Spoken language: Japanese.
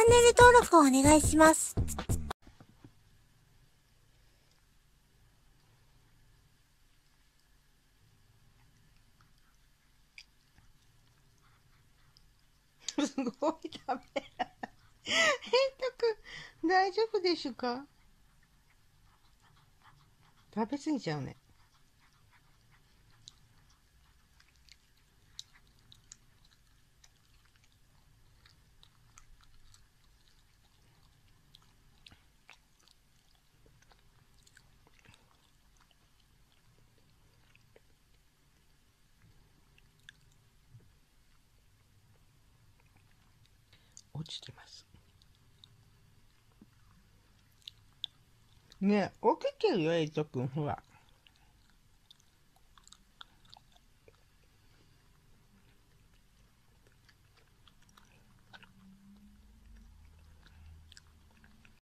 ャンネル登録をお願いします。すごい食べ。変く大丈夫でしゅか？食べ過ぎちゃうね。落ちてます。ねえ、起きてるよ、エイトくん、ほら。